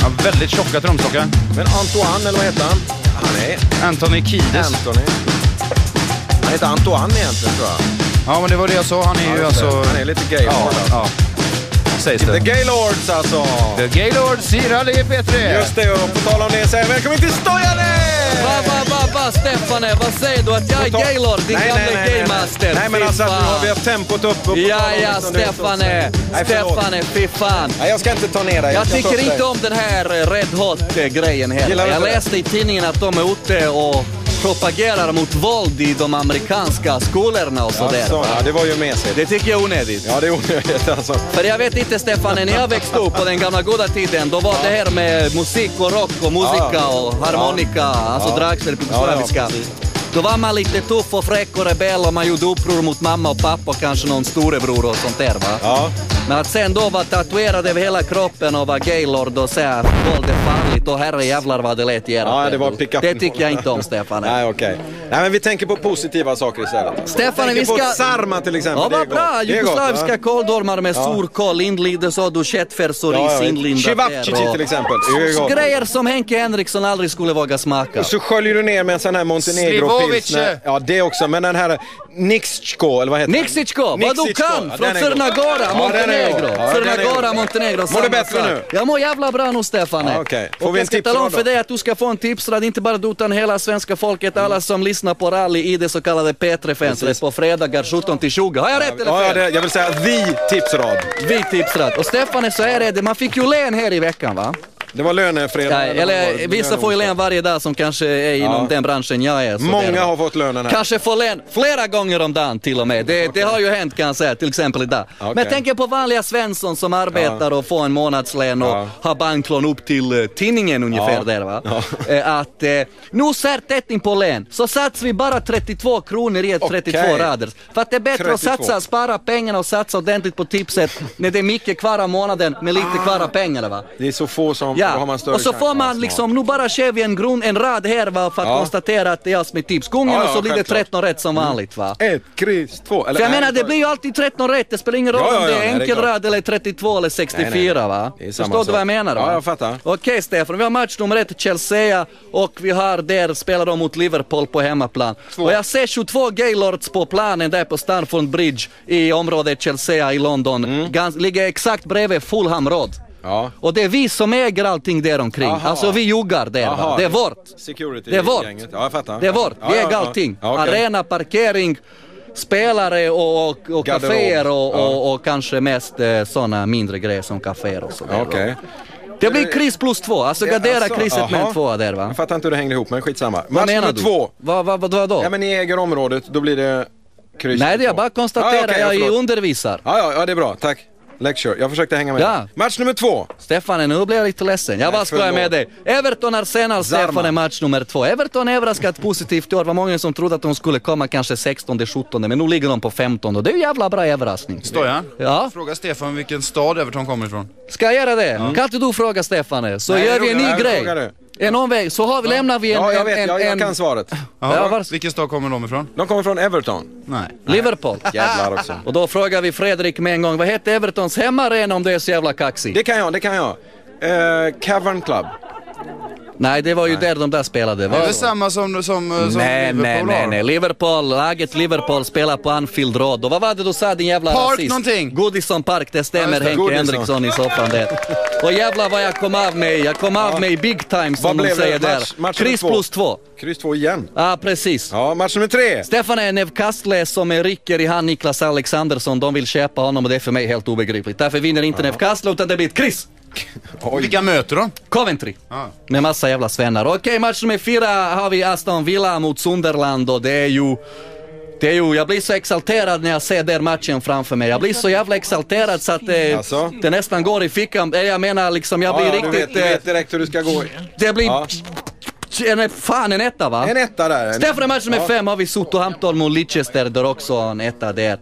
Ja, väldigt tjocka trumstockar. Men Antoine, eller vad heter han? Han är Anthony Kiedis. Anthony. Heter Antoine egentligen tror jag. Ja, men det var det jag sa. Han är ju Ja, det. alltså... Han är lite gay. Ja, ja. Sägs The det. Gaylords alltså. The Gaylords i Rally P3. Just det, och på tal om det säger jag välkommen till Stojane! Va, va, va, va, Stefane, vad säger du? Att jag är Gaylord, din Nej, gamla nej, nej, nej, men alltså nu har vi haft tempot uppe. på Ja, ja, Stefane. Stefane, fy fan. Nej, jag ska inte ta ner dig. Jag ta tycker upp inte dig. om den här eh, Red Hot-grejen Gillar heller. Jag läste i tidningen att de är ute och propagerar mot våld i de amerikanska skolorna och sådär. Alltså, ja, det var ju mesigt. Det tycker jag är onödigt. Ja, det är onödigt alltså. För jag vet inte Stefan, när jag växte upp på den gamla goda tiden, då var det här med musik och rock och musika Ja. och harmonika, alltså Ja. dragspel på Ja, ja. Då var man lite tuff och fräck och rebell och man gjorde uppror mot mamma och pappa och kanske någon storebror och sånt där va. Ja. Men att sen då vara tatuerad över hela kroppen och vara gaylord och säga att våld är farligt och herre jävlar vad det lät i era Ja, det var pick. Det tycker jag inte om Stefan. (laughs) Nej, okej. Nej, men vi tänker på positiva saker istället. Stefan, tänker vi ska... på sarma till exempel. Ja, vad bra! Jugoslaviska kåldolmar med Ja. surkål, köttfärs och Ja, ris ja. inlindat Cevapcici till exempel. Grejer som Henke Henriksson aldrig skulle våga smaka. Och så sköljer du ner med en sån här Montenegro Slivovic. pilsner. Ja, det också. Men den här Nixchko, eller vad heter den? Nixitjko, vad du Nixitjko. kan! Ja, Från. Crnagora. Montenegro. Crnagora. Montenegro, Mår du bättre nu? Jag mår jävla bra nu Stefane. Ja, okej. Får Och vi jag en ska tala tipsrad om för då? dig att du ska få en tipsrad, inte bara du utan hela svenska folket, alla som lyssnar på rally i det så kallade P3-fönstret på fredagar 17 till 20. Har jag rätt eller Ja, fel? ja, det, jag vill säga the tipsrad. Vi tipsrad. Och Stefane, så är det, man fick ju lön här i veckan va? Det var lönefredag. Ja, eller vissa får ju lön varje dag som kanske är inom Ja. den branschen jag är. Många har fått lönen här. Kanske får lön flera gånger om dagen till och med. Det, det har ju hänt kan jag säga, till exempel idag. Men jag tänker på vanliga Svensson som arbetar och får en månadslön och Ja. har banklån upp till eh, tidningen ungefär Ja. där va. Ja. Eh, att eh, nu ser tätting på lön så satsar vi bara 32 kronor i ett Okej. 32 rader. För att det är bättre att 32. satsa, spara pengarna och satsa ordentligt på tipset när det är mycket kvar av månaden med lite kvar av pengarna va. Det är så få som... Ja, och så får Ja, man liksom, nu bara kör vi en, grund, en rad här va, för att Ja. konstatera att det är jag som är tipskungen Ja, och ja, så blir det självklart. 13 rätt som vanligt va. Ett, kryss, två. Eller, För jag menar det blir ju alltid 13 rätt, det spelar ingen roll Ja, ja, om det ja, är enkel rad eller 32 eller 64 Nej, nej. va. Förstår du vad jag menar? Ja, va? jag fattar. Okej Stefan, vi har match nummer ett, Chelsea och vi har där, spelar de mot Liverpool på hemmaplan. Och jag ser 22 Gaylords på planen där på Stamford Bridge i området Chelsea i London. Mm. Gans, ligger exakt bredvid Fulham Road. Ja. Och det är vi som äger allting där omkring. Aha. Alltså vi joggar där va. Jaha, Det är vårt. Security Det är vårt. gänget. Ja, jag fattar. Det är vårt. Ja, Vi äger allting. Ja, okej. Arena, parkering, spelare och, och, och kaféer och, och, och kanske mest eh, sådana mindre grejer som kaféer och sådär. Okej. Det blir kryss plus två. Alltså gardera Alltså, krysset med aha. en tvåa där va. Jag fattar inte hur det hängde ihop, men skitsamma. Vad Match menar du? två. Vad, vad, vad, vad då? Ja, men ni äger området, då blir det kryss Nej, det är två. bara konstatera, Ja, okej, jag förlåt. undervisar. Ja, ja, ja, det är bra. Tack. Lecture. Jag försökte hänga med. Ja. Match nummer två. Stefan, nu blir jag lite ledsen. Jag bara skojar med dig. Everton Arsenal, Zarma. Stefan är match nummer två. Everton överraskat positivt i år. Det var många som trodde att de skulle komma kanske 16, 17, men nu ligger de på 15 och det är ju jävla bra överraskning. Stojan? Ja? Fråga Stefan vilken stad Everton kommer ifrån. Ska jag göra det? Kan inte du fråga Stefan? Så Nej, gör vi en ny grej. En omväg. Så har vi, lämnar vi en... Ja, jag vet. en, jag, jag en, kan svaret. Jaha, Ja, var- Vilken stad kommer de ifrån? De kommer från Everton. Nej. Liverpool. Jävlar också. (laughs) Och då frågar vi Fredrik med en gång, vad heter Evertons hemmaarena om du är så jävla kaxig? Det kan jag, det kan jag. Eh, Cavern Club. Nej, det var ju där de där spelade. Det är Var- väl samma som, som, som Nej, Liverpool nej, nej, nej. Liverpool, laget Liverpool spelar på Anfield Road. Och vad var det du sa din jävla Park rasist? någonting. Godison Park, det Ja, stämmer det. Henke Godison. Henriksson i soffan där. Och jävlar vad jag kom av mig. Jag kom av mig big time Vad som de blev det? säger där. Match- match Kryss två. plus två. Kryss två igen. Ja, precis. Ja, match nummer tre. Stefan är Nevkastle som är rycker i han Niklas Alexandersson. De vill köpa honom och det är för mig helt obegripligt. Därför vinner inte Nevkastle utan det blir ett kryss. Vilka möter de? Coventry. Ah. Med massa jävla svennar. Okej, match nummer fyra har vi Aston Villa mot Sunderland och det är ju det är ju, jag blir så exalterad när jag ser den matchen framför mig. Jag blir så jävla exalterad så att det, Alltså? det nästan går i fickan. Eh, Jag menar liksom, jag blir ja, ja, du, riktigt... vet, du eh, vet direkt hur du ska gå. det blir... Ja. En, fan en etta va? En etta där. En- i match nummer Ja. fem har vi Southampton mot Leicester, där också en etta där.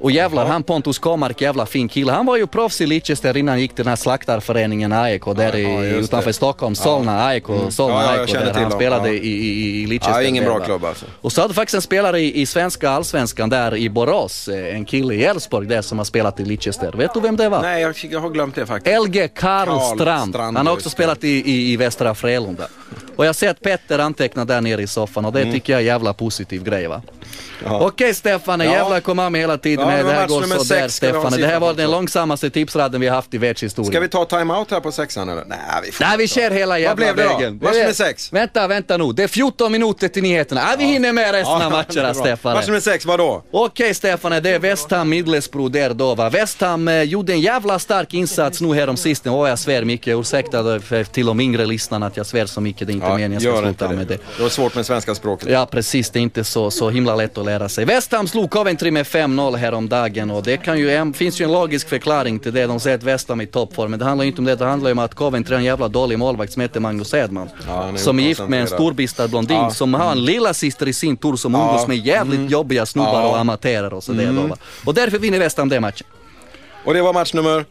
Och jävlar, han Pontus Kåmark, jävla fin kille. Han var ju proffs i Leicester innan han gick till den här slaktarföreningen AIK där i, ja, just utanför det. Stockholm. Solna AIK, Mm. Solna Ja, AIK, känner där han spelade i, i, i Leicester. Ja, ingen där, bra klubb alltså. Och så hade faktiskt en spelare i, i svenska allsvenskan där i Borås, eh, en kille i Elfsborg där som har spelat i Leicester. Vet du vem det var? Nej, jag, jag har glömt det faktiskt. LG Karlstrand. Karlstrand, Han har också spelat i, i, i Västra Frölunda. Och jag ser att Petter antecknar där nere i soffan och det Mm. tycker jag är en jävla positiv grej va. Okej Stefan, Ja. jävlar kom med hela tiden. Ja, det här går sådär Stefan. Det här var den långsammaste tipsraden vi haft i världshistorien. Ska vi ta timeout här på sexan eller? Nej, vi får Nej vi kör hela jävla blev det då? vägen. Match nummer sex? Vänta, vänta nu. Det är 14 minuter till nyheterna. Nej, vi hinner med resten Ja, av matcherna. Stefan. Match nummer sex, vadå? Okej Stefan, det är West Ham Middlesbrough där då va. West Ham eh, gjorde en jävla stark insats nu här om sistone. Åh jag svär mycket, ursäkta då för- till de yngre lyssnarna att jag svär så mycket. Det är inte meningen jag ska sluta inte med det. det. Det var svårt med svenska språket. Ja precis, det är inte så, så himla lätt att lära sig. West Ham slog Coventry med 5-0 häromdagen och det kan ju, finns ju en logisk förklaring till det. De säger att West Ham är i toppform, men det handlar ju inte om det. Det handlar ju om att Coventry är en jävla dålig målvakt som heter Magnus Edman. är som är gift med en storbistad blondin Ja. som har en lilla syster i sin tur som Ja. umgås med jävligt jobbiga snubbar Ja. och amatörer och sådär Mm. Och därför vinner West Ham den matchen. Och det var match nummer?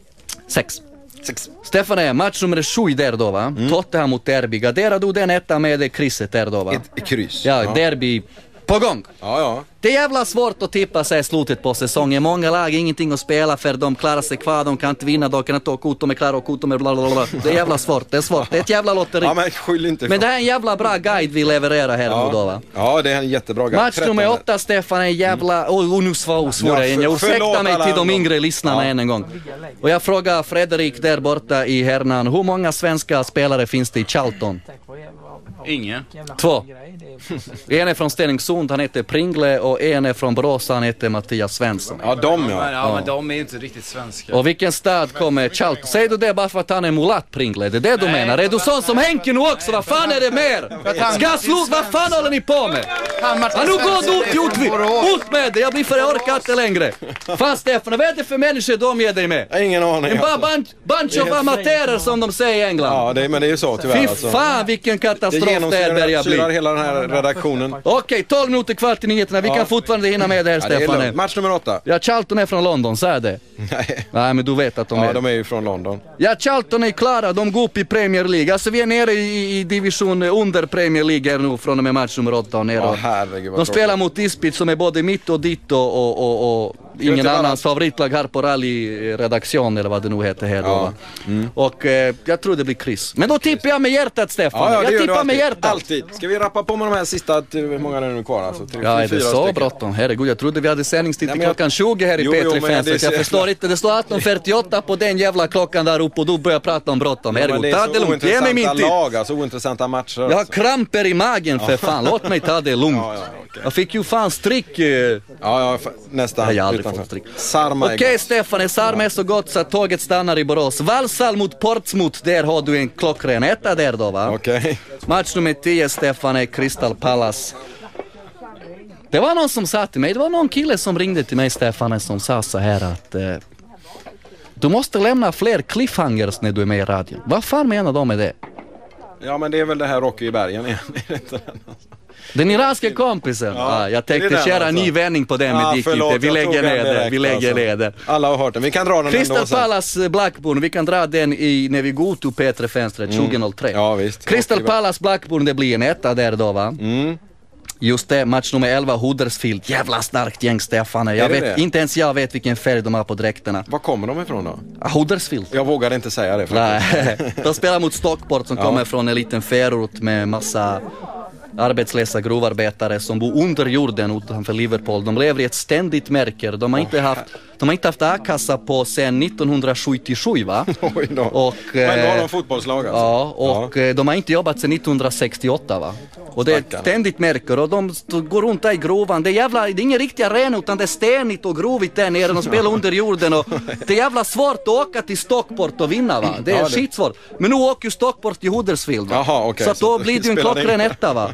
Sex. Sex. Stefan är match nummer sju där då va. Tottenham mot Derby. Garderar du den etta med krysset där då va? Ett kryss. Ja, Ja. Derby på gång. Ja, ja. Det är jävla svårt att tippa sig i slutet på säsongen. Många lag har ingenting att spela för. De klarar sig kvar, de kan inte vinna, de kan inte åka ut, de är klara och ut, de är bla bla bla. Det är jävla svårt, det är svårt. Det är ett jävla lotteri. Ja, men skyll inte Men det här är en jävla bra guide vi levererar här nu då va. Ja, det är en jättebra guide. Match nummer 13. åtta Stefan är en jävla... Oj, oh, nu svor Ja, jag igen. Jag ursäktar mig till de yngre lyssnarna Ja. än en gång. Och jag frågar Fredrik där borta i Hernan, hur många svenska spelare finns det i Charlton? Ingen. Två. En är från Stenungsund, han heter Pringle och en är från Borås, han heter Mattias Svensson. Ja, de Men, ja, men de är ju inte riktigt svenska. Och vilken stad kommer Charlton? Säger du det bara för att han är mulatt Pringle? Det är det du menar? Är du sån som Henke nu också? Vad fan är det mer? Ska jag sluta? Vad fan håller ni på med? Ja, nu går du ut, ut, ut med det! Jag blir för jag orkar inte längre. Fan Stefan, vad är det för människor de omger dig med? Ingen aning. En bara bunch, bunch of amatörer som de säger i England. Ja, det, men det är ju så tyvärr. Fy alltså. fan vilken katastrof genomsyrar hela den här redaktionen. Okej, 12 minuter kvar till nyheterna. Vi Ja. kan fortfarande hinna med det här Ja, det är Stefan. lugnt. Match nummer åtta. Ja, Charlton är från London, sa det? Nej. Nej, men du vet att de Ja, är. de är ju från London. Ja, Charlton är klara, de går upp i Premier League. Alltså vi är nere i, i division under Premier League här nu från och med match nummer åtta och Ja, neråt. herregud vad De spelar mot Ispit som är både mitt och ditt och, och, och, och ingen annans favoritlag här på rallyredaktion eller vad det nu heter här då. Ja. va. Och eh, jag tror det blir kryss. Men då tippar jag med hjärtat Stefan. Ja, ja, jag tippar med hjärtat. Alltid. Ska vi rappa på med de här sista, hur många är det nu kvar alltså? Tre, Ja, är det så bråttom? Herregud, jag trodde vi hade sändningstid till klockan 20 här i Jo, jo, P3 men det är Fans. Jag förstår inte, det står 18.48 på den jävla klockan där uppe och du börjar prata om bråttom. Herregud, ta det lugnt, ge mig min tid. lag, alltså ointressanta matcher. Jag har alltså. kramper i magen för fan, låt mig ta det lugnt. (laughs) Jag fick ju fan stryk. eh. Ja, ja, nästan. Jag har aldrig stryk. Sarma Okej gott. Stefan, Sarma är så gott så att tåget stannar i Borås. Valsall mot Portsmouth, där har du en klockren etta där då va? Okej. Match nummer 10 Stefan är Crystal Palace. Det var någon som sa till mig, det var någon kille som ringde till mig Stefan som sa så här att eh, du måste lämna fler cliffhangers när du är med i radion. Vad fan menar de med det? Ja, men det är väl det här Rocky i bergen igen. (laughs) Är det inte? Den iranske kompisen? Ja, ah, jag tänkte den köra alltså. ny vändning på den men Ja, det gick förlåt, inte. Vi lägger den ner det. direkt, Vi lägger alltså. ner det. Alla har hört den. Vi kan dra den Crystal. Palace eh, Blackburn, vi kan dra den i, när vi går till P3-fönstret 2003. Ja, visst. Crystal Palace Blackburn, det blir en etta där då va? Mm. Just det, match nummer 11 Huddersfield. Jävla starkt gäng Stefan. Jag vet, det? inte ens jag vet vilken färg de har på dräkterna. Var kommer de ifrån då? Ah, Huddersfield. Jag vågade inte säga det faktiskt. Nej, (laughs) de spelar mot Stockport som Ja. kommer från en liten förort med massa arbetslösa grovarbetare som bor under jorden utanför Liverpool. De lever i ett ständigt märker. De har inte haft, de har inte haft a-kassa på sedan 1977 va? (laughs) Oj då. Och, Men då har eh, de fotbollslag alltså? Ja, och eh, de har inte jobbat sedan 1968 va? Och det är ett ständigt märker och de går runt där i grovan. Det är jävla, det är ingen riktig arena utan det är stenigt och grovigt där nere. De spelar under jorden och det är jävla svårt att åka till Stockport och vinna va? Det är Ja, det- skitsvårt. Men nu åker ju Stockport till Huddersfield va? Jaha, okej, så att då så (laughs) blir det ju en klockren etta va?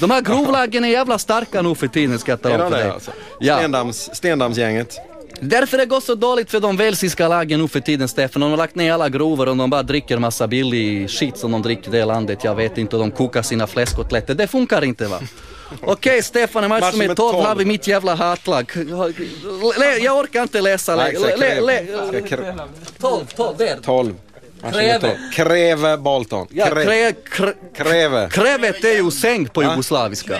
De här grovlagen är jävla starka nu för tiden ska jag tala om för det dig. alltså? Ja. Stendams, Stendamsgänget. Därför det går så dåligt för de välsiska lagen nu för tiden Stefan. De har lagt ner alla grovor och de bara dricker massa billig skit som de dricker i det landet. Jag vet inte och de kokar sina fläskkotletter. Det funkar inte va? (laughs) Okej Stefan, i match Match nummer nummer 12 har 12. vi mitt jävla hatlag. Jag orkar inte läsa. Krä- 12, 12, där. 12. Kräve. Kräve Bolton. Ja, krä, Kräve. Krävet är ju säng på jugoslaviska.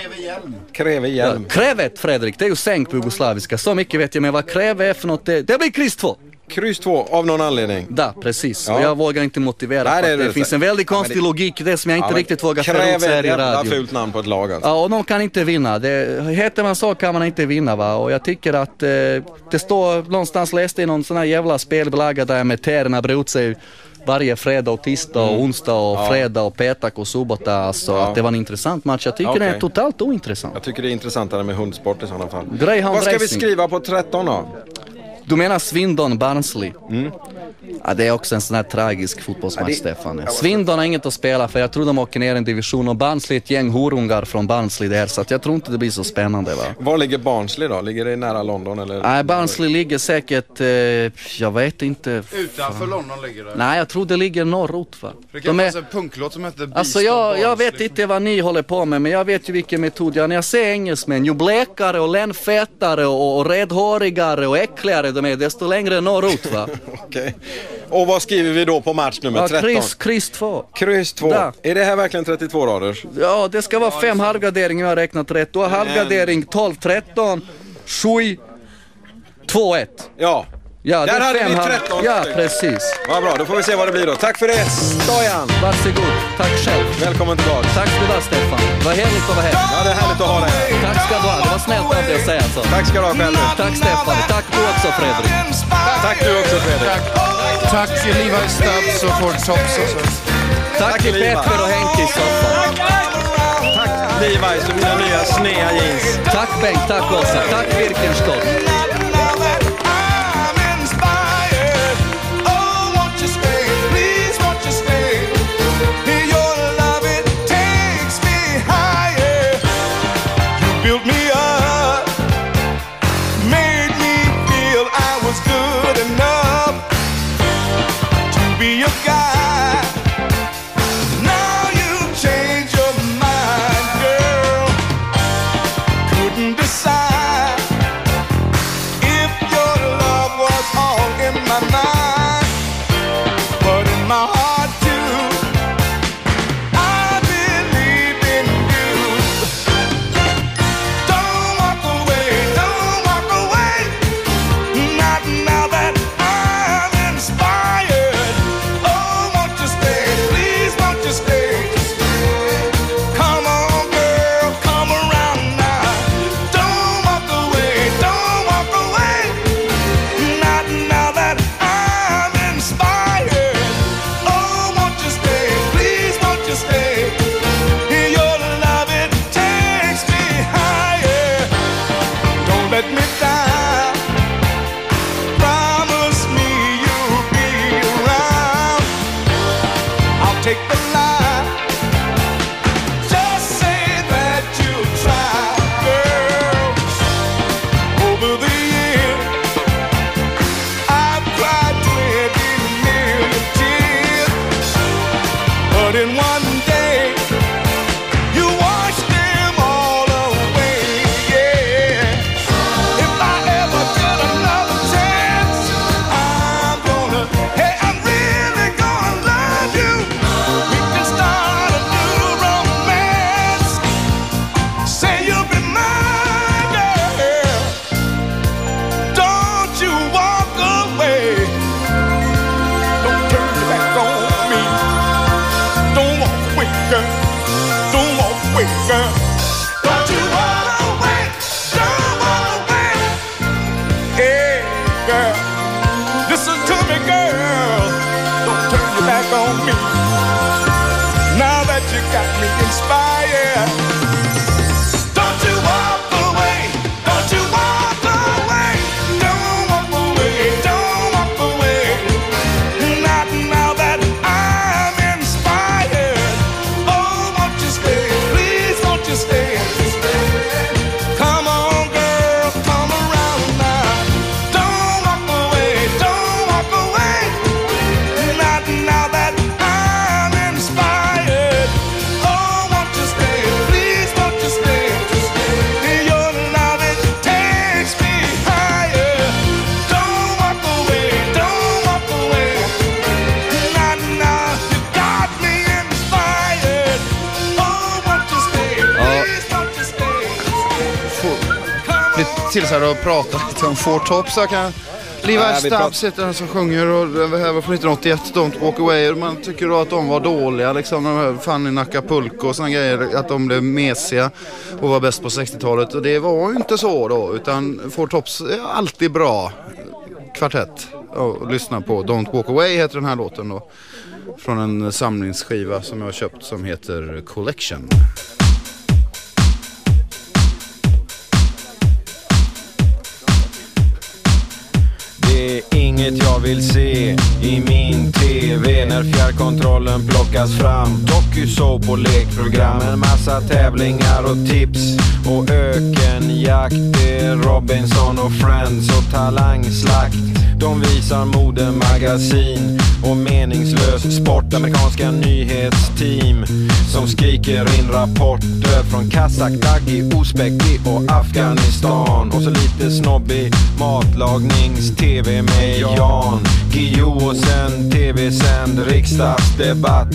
Kräve Ja, hjälm. krävet Fredrik, det är ju säng på jugoslaviska. Så mycket vet jag, men vad kräve är för något, det, det blir kryss 2. Kryss 2 av någon anledning. Ja, precis. Ja. Och jag vågar inte motivera Nej, det det, det. finns en väldigt Ja, konstig det- logik det som jag inte Ja, riktigt vågar föra ut här i radio. fult namn på ett lag alltså. Ja, och de kan inte vinna. Det, heter man så kan man inte vinna va. Och jag tycker att eh, det står någonstans, läste i någon sån här jävla spelbelaga där meteerna bror ut sig varje fredag och tisdag och onsdag och Mm. Ja. fredag och petak och subota. Alltså Ja. att det var en intressant match. Jag tycker det är Okej. totalt ointressant. Jag tycker det är intressantare med hundsport i sådana fall. Greyhound Vad ska vi racing. skriva på 13 då? Du menar Swindon Barnsley? Mm. Ja, det är också en sån här tragisk fotbollsmatch Ja, det- Stefan. Swindon har inget att spela för jag tror de åker ner en division och Barnsley är ett gäng horungar från Barnsley där så att jag tror inte det blir så spännande va. Var ligger Barnsley då? Ligger det nära London eller? Nej, Barnsley ligger säkert, eh, jag vet inte. Utanför London ligger det. Nej, jag tror det ligger norrut va. Det De är, en punklåt som heter Beast alltså jag, jag vet inte vad ni håller på med men jag vet ju vilken metod. Ja, när jag ser engelsmän, ju blekare och lännfetare och, och redhårigare och äckligare de är desto längre norrut va. (laughs) Okej. Och vad skriver vi då på match nummer Ja, 13? kryss, kryss 2. Kryss 2. Ja. Är det här verkligen 32 raders? Ja, det ska vara fem halvgarderingar, jag har räknat rätt. Du har halvgardering 12, 13, 7, 2, 1. Ja. Ja, Där hade vi halv- 13 Ja, stycken. precis. Vad bra, då får vi se vad det blir då. Tack för det, Stojan! Varsågod. Tack själv. Välkommen tillbaka. Tack ska du ha, Stefan. Vad härligt att vara här. Ja, det är härligt att ha dig här. Tack ska du ha. Det var snällt av dig att säga så. Tack ska du ha själv. Tack Stefan. Tack du också Fredrik. Tack du också Fredrik. Tack till Levi Stubbs och Ford Tops och så. Tack till Levi. Petter och Henke i soffan. Tack Levi's och mina nya snea jeans. Tack Bengt, tack Åsa. Tack Birkenstock. Till så här och prata lite om Four Tops. Så jag kan Levi Stubbs heter den som sjunger och det här var från 1981, Don't Walk Away. Man tycker då att de var dåliga liksom. De här Fanny Nacapulco och sådana grejer. Att de blev mesiga och var bäst på 60-talet. Och det var ju inte så då. Utan Four Tops är alltid bra kvartett att lyssna på. Don't Walk Away heter den här låten då. Från en samlingsskiva som jag har köpt som heter Collection. Jag vill se i min TV när fjärrkontrollen plockas fram. Dokusåp och lekprogram, en massa tävlingar och tips och ökenjakt. Det är Robinson och Friends och talangslakt. De visar modemagasin och meningslös sport. Amerikanska nyhetsteam som skriker in rapporter från Kazak, Dagi, Uzbeki och Afghanistan. Och så lite snobbig matlagningstv med Jan Guillou och sen tv-sänd riksdagsdebatt.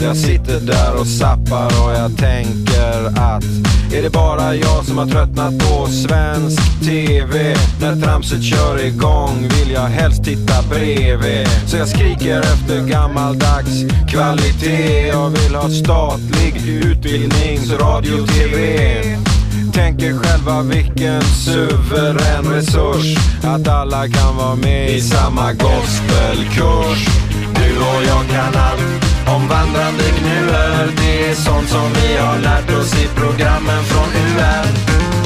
Jag sitter där och zappar och jag tänker att är det bara jag som har tröttnat på svensk TV? När tramset kör igång vill jag helst titta bredvid. Så jag skriker efter gammaldags kvalitet. Jag vill ha statlig utbildningsradio-TV. Tänker själva vilken suverän resurs. Att alla kan vara med i samma gospelkurs. Du och jag kan allt om vandrande gnuer Det är sånt som vi har lärt oss i programmen från UR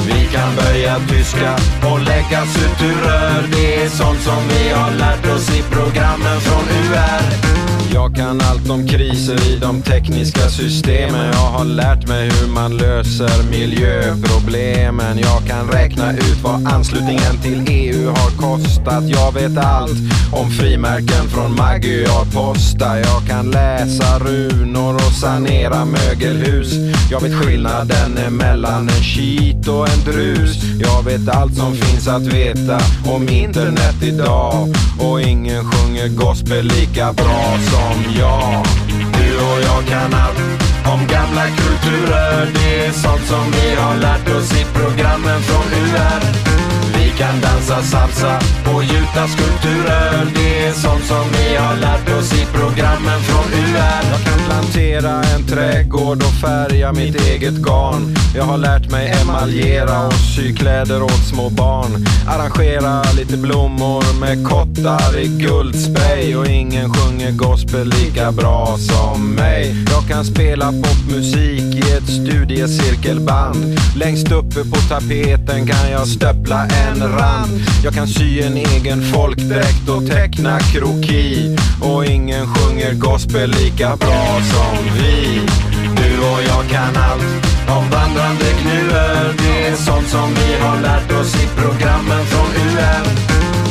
Vi kan böja tyska och lägga suturer. Det är sånt som vi har lärt oss i programmen från UR jag kan allt om kriser i de tekniska systemen. Jag har lärt mig hur man löser miljöproblemen. Jag kan räkna ut vad anslutningen till EU har kostat. Jag vet allt om frimärken från Magyar Posta Jag kan läsa runor och sanera mögelhus. Jag vet skillnaden mellan en cheat och en drus. Jag vet allt som finns att veta om internet idag. Och ingen sjunger gospel lika bra som som jag Du och jag kan allt om gamla kulturer. Det är sånt som vi har lärt oss i programmen från UR vi kan dansa salsa och gjuta skulpturer Det är sånt som vi har lärt oss i programmen från UR Jag kan plantera en trädgård och färga mitt eget garn. Jag har lärt mig emaljera och sy kläder åt små barn. Arrangera lite blommor med kottar i guldspray. Och ingen sjunger gospel lika bra som mig. Jag kan spela popmusik i ett studiecirkelband. Längst uppe på tapeten kan jag stöppla en rand. Jag kan sy en egen folkdräkt och teckna kroki. Och ingen sjunger gospel lika bra som vi. Du och jag kan allt om vandrande gnuer Det är sånt som vi har lärt oss i programmen från UN.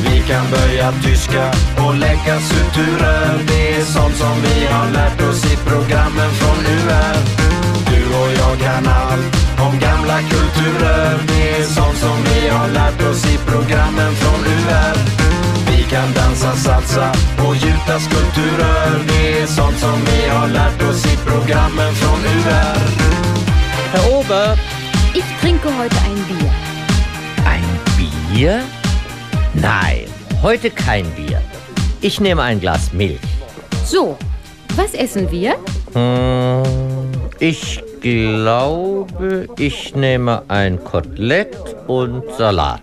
Vi kan böja tyska och lägga suturer. Det är sånt som vi har lärt oss i programmen från UR Du och jag kan allt om gamla kulturer Det är sånt som vi har lärt oss i programmen från UR Vi kan dansa salsa och gjuta skulpturer Det är sånt som vi har lärt oss i programmen från UR Herr Ober, Ich trinke heute ein Bier. ein Bier? Nein, heute kein Bier. Ich nehme ein Glas Milch. So, was essen wir? Hm, ich glaube, ich nehme ein Kotelett und Salat.